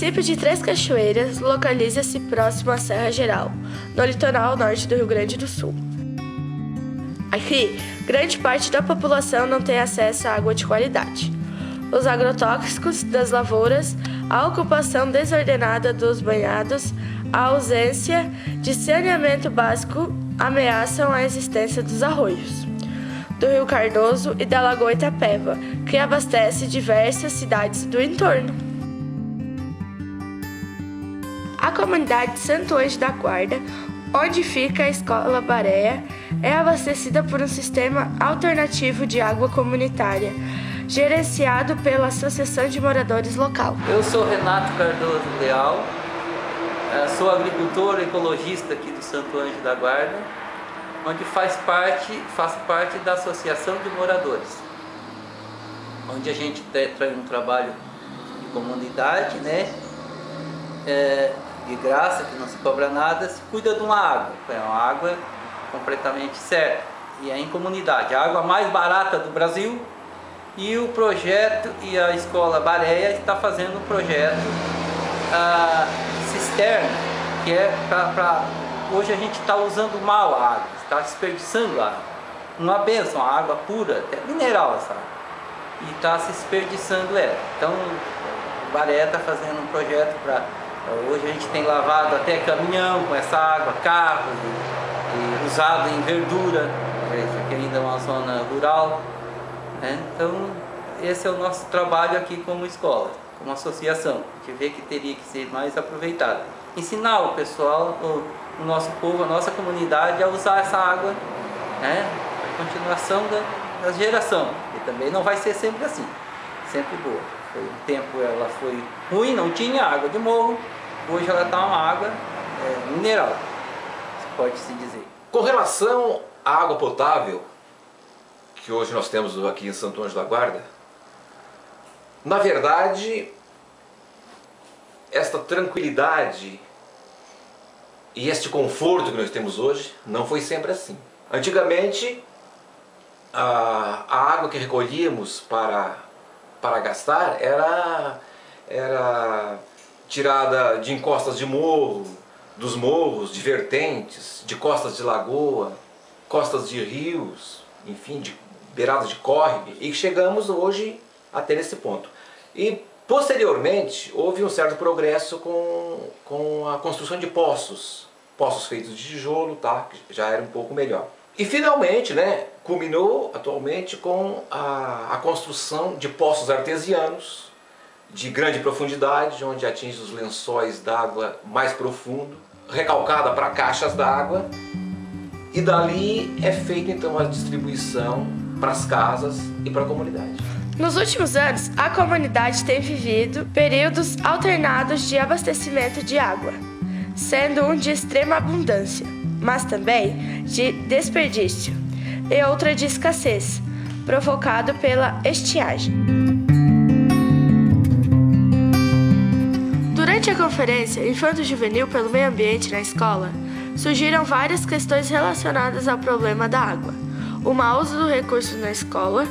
município de Três Cachoeiras localiza-se próximo à Serra Geral, no litoral norte do Rio Grande do Sul. Aqui, grande parte da população não tem acesso à água de qualidade. Os agrotóxicos das lavouras, a ocupação desordenada dos banhados, a ausência de saneamento básico ameaçam a existência dos arroios, do Rio Cardoso e da Lagoa Itapeva, que abastece diversas cidades do entorno. A comunidade Santo Anjo da Guarda, onde fica a Escola Baréia, é abastecida por um sistema alternativo de água comunitária, gerenciado pela Associação de Moradores Local. Eu sou Renato Cardoso Leal, eh, sou agricultor ecologista aqui do Santo Anjo da Guarda, onde faz parte, faço parte da Associação de Moradores, onde a gente traz um trabalho de comunidade, né? É, de graça, que não se cobra nada, se cuida de uma água. É uma água completamente certa. E é em comunidade. A água mais barata do Brasil. E o projeto e a escola Bareia está fazendo um projeto a cisterna, que é para. Hoje a gente está usando mal a água, está desperdiçando a água. Uma benção, a água pura, até mineral essa água. E está se desperdiçando ela. Então, o Bareia está fazendo um projeto para Hoje a gente tem lavado até caminhão com essa água, carro, e, usado em verdura, isso aqui ainda é uma zona rural. Né? Então, esse é o nosso trabalho aqui como escola, como associação. A gente vê que teria que ser mais aproveitado. Ensinar o pessoal, o, o nosso povo, a nossa comunidade a usar essa água, né? a continuação da, da geração. E também não vai ser sempre assim, sempre boa. Foi um tempo ela foi ruim, não tinha água de morro, Hoje ela está uma água é, mineral, pode-se dizer. Com relação à água potável, que hoje nós temos aqui em Santo Anjo da Guarda, na verdade, esta tranquilidade e este conforto que nós temos hoje não foi sempre assim. Antigamente, a, a água que recolhíamos para, para gastar era, era tirada de encostas de morro, dos morros, de vertentes, de costas de lagoa, costas de rios, enfim, de beiradas de córrego, e chegamos hoje até nesse ponto. E posteriormente houve um certo progresso com, com a construção de poços, poços feitos de tijolo, tá, que já era um pouco melhor. E finalmente, né, culminou atualmente com a, a construção de poços artesianos, de grande profundidade, onde atinge os lençóis d'água mais profundo, recalcada para caixas d'água, e dali é feita então a distribuição para as casas e para a comunidade. Nos últimos anos, a comunidade tem vivido períodos alternados de abastecimento de água, sendo um de extrema abundância, mas também de desperdício, e outra de escassez, provocado pela estiagem. Durante a conferência Infanto Juvenil pelo Meio Ambiente na Escola, surgiram várias questões relacionadas ao problema da água. O mau uso do recurso na escola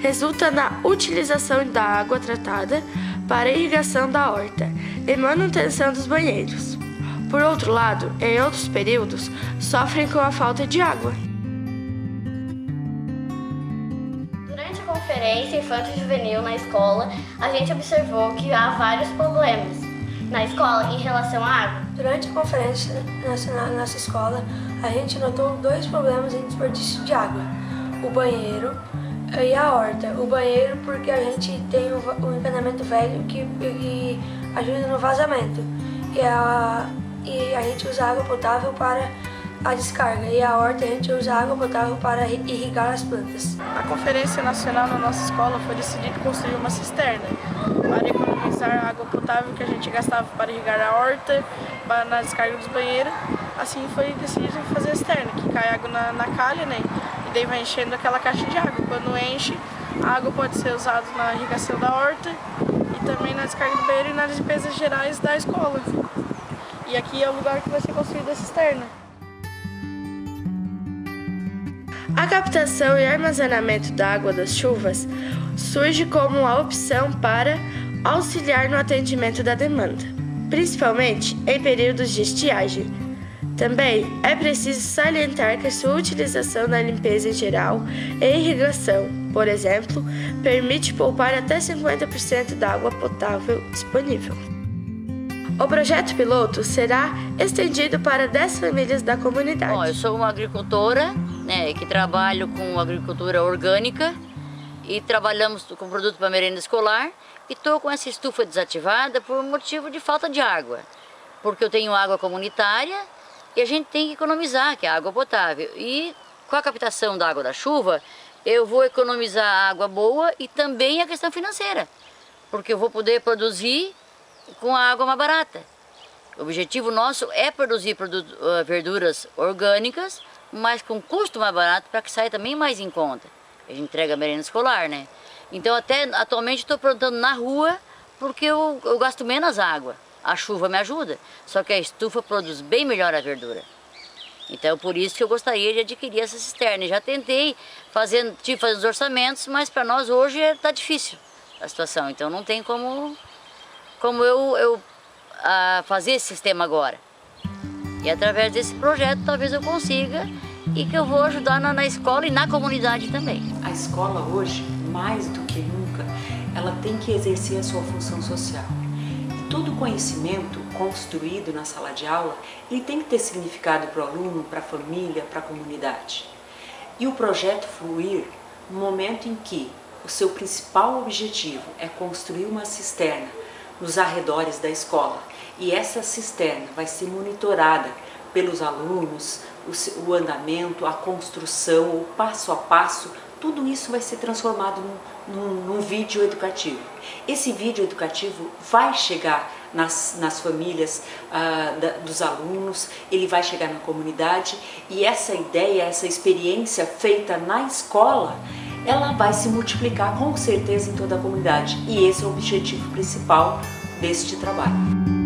resulta na utilização da água tratada para irrigação da horta e manutenção dos banheiros. Por outro lado, em outros períodos, sofrem com a falta de água. Durante a conferência Infanto Juvenil na escola, a gente observou que há vários problemas na escola em relação à água? Durante a conferência nacional na nossa escola, a gente notou dois problemas em desperdício de água: o banheiro e a horta. O banheiro porque a gente tem um encanamento velho que, que ajuda no vazamento e a, e a gente usa água potável para a descarga e a horta a gente usa água potável para irrigar as plantas. A conferência nacional na nossa escola foi decidido construir uma cisterna para economizar a água potável que a gente gastava para irrigar a horta, para na descarga dos banheiros. Assim foi decidido fazer a cisterna, que cai água na, na calha, né? E daí vai enchendo aquela caixa de água. Quando enche, a água pode ser usada na irrigação da horta e também na descarga do banheiro e nas despesas gerais da escola. E aqui é o lugar que vai ser construída a cisterna. A captação e armazenamento da água das chuvas surge como uma opção para auxiliar no atendimento da demanda, principalmente em períodos de estiagem. Também é preciso salientar que a sua utilização na limpeza em geral e irrigação, por exemplo, permite poupar até 50% da água potável disponível. O projeto piloto será estendido para 10 famílias da comunidade. Bom, eu sou uma agricultora né, que trabalho com agricultura orgânica e trabalhamos com produto para merenda escolar e estou com essa estufa desativada por motivo de falta de água. Porque eu tenho água comunitária e a gente tem que economizar, que é água potável. E com a captação da água da chuva, eu vou economizar água boa e também a questão financeira. Porque eu vou poder produzir com a água mais barata. O objetivo nosso é produzir uh, verduras orgânicas, mas com custo mais barato para que saia também mais em conta. A gente entrega merenda escolar, né? Então até atualmente estou plantando na rua porque eu, eu gasto menos água. A chuva me ajuda, só que a estufa produz bem melhor a verdura. Então por isso que eu gostaria de adquirir essa cisterna. Já tentei fazer, tive fazer os orçamentos, mas para nós hoje está difícil a situação. Então não tem como como eu, eu a fazer esse sistema agora. E através desse projeto talvez eu consiga e que eu vou ajudar na, na escola e na comunidade também. A escola hoje, mais do que nunca, ela tem que exercer a sua função social. Todo conhecimento construído na sala de aula, ele tem que ter significado para o aluno, para a família, para a comunidade. E o projeto Fluir, no momento em que o seu principal objetivo é construir uma cisterna nos arredores da escola. E essa cisterna vai ser monitorada pelos alunos, o, andamento, a construção, o passo a passo, tudo isso vai ser transformado num, num, num vídeo educativo. Esse vídeo educativo vai chegar nas, nas famílias uh, da, dos alunos, ele vai chegar na comunidade e essa ideia, essa experiência feita na escola, ela vai se multiplicar com certeza em toda a comunidade. E esse é o objetivo principal deste trabalho.